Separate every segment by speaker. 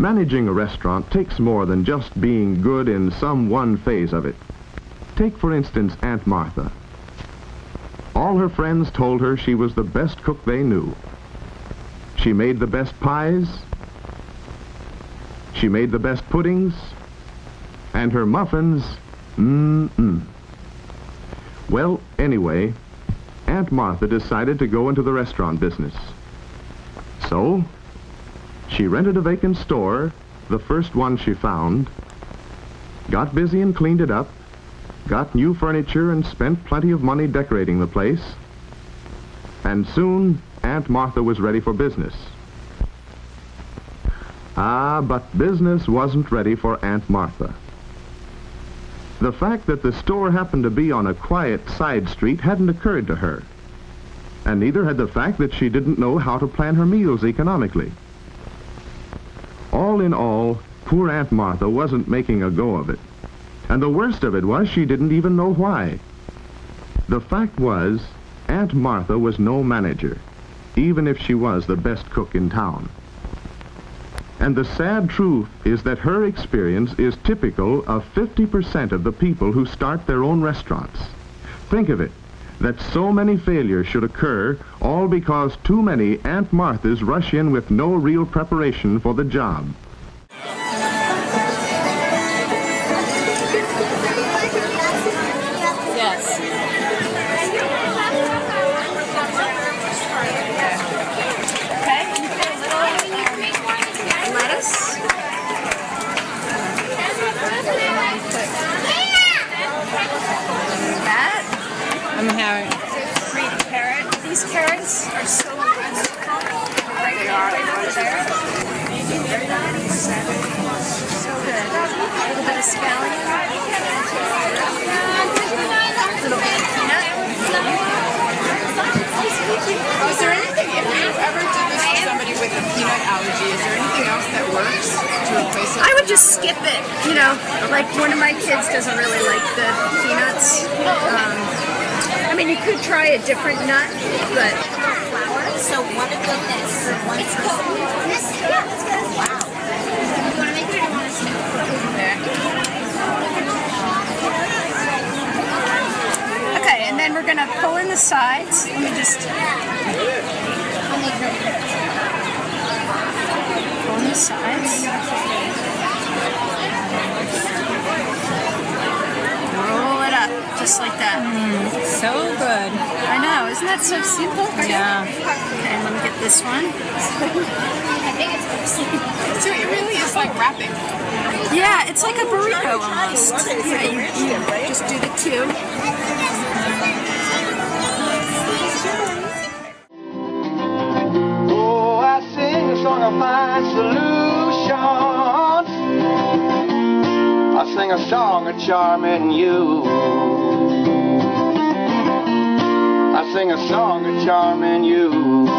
Speaker 1: Managing a restaurant takes more than just being good in some one phase of it. Take, for instance, Aunt Martha. All her friends told her she was the best cook they knew. She made the best pies. She made the best puddings. And her muffins, mm-mm. Well, anyway, Aunt Martha decided to go into the restaurant business. So, she rented a vacant store, the first one she found, got busy and cleaned it up, got new furniture and spent plenty of money decorating the place, and soon Aunt Martha was ready for business. Ah, but business wasn't ready for Aunt Martha. The fact that the store happened to be on a quiet side street hadn't occurred to her. And neither had the fact that she didn't know how to plan her meals economically. In all, poor Aunt Martha wasn't making a go of it. And the worst of it was she didn't even know why. The fact was, Aunt Martha was no manager, even if she was the best cook in town. And the sad truth is that her experience is typical of 50% of the people who start their own restaurants. Think of it, that so many failures should occur all because too many Aunt Marthas rush in with no real preparation for the job.
Speaker 2: I'm having
Speaker 3: green carrot. These carrots are so wonderful. They are. There. So good. A little bit of scallion. A little bit of peanut.
Speaker 2: Is there anything, if you ever did this to somebody with a peanut allergy, is there anything else that works to replace it?
Speaker 3: I would just skip it, you know. Like one of my kids doesn't really like the peanuts. Um, I mean, you could try a different nut, but.
Speaker 4: So one of the this. It's cold. This, yeah, that's good. Wow. You want to make it or you want to stick
Speaker 3: Okay, and then we're gonna pull in the sides. Let me just pull in the sides. Roll it up, just like that.
Speaker 2: so good.
Speaker 3: I know, isn't that so simple?
Speaker 2: Yeah.
Speaker 3: Okay, let me get this one.
Speaker 4: I think it's
Speaker 2: So it really is like wrapping.
Speaker 3: Yeah, it's like a burrito almost. Yeah, you, you just do the two.
Speaker 5: Oh, I sing a song of my solutions. I sing a song of charming you. Sing a song of charming you.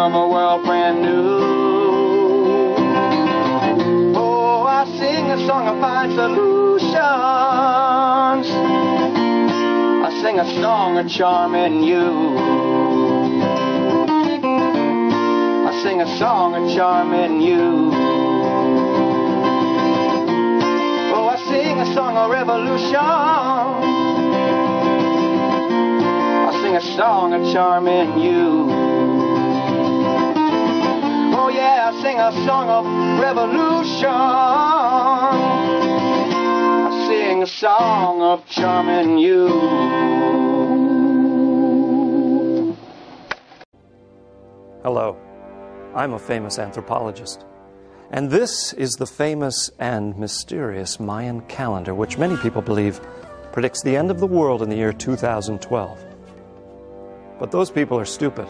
Speaker 5: Of a world brand new. Oh, I sing a song of fine solutions. I sing a song of charming you. I sing a song of charming you. Oh, I sing a song of revolution. I sing a song of charming you. Yeah, I sing a song of revolution. I sing a song of charming you.
Speaker 6: Hello, I'm a famous anthropologist. And this is the famous and mysterious Mayan calendar, which many people believe predicts the end of the world in the year 2012. But those people are stupid.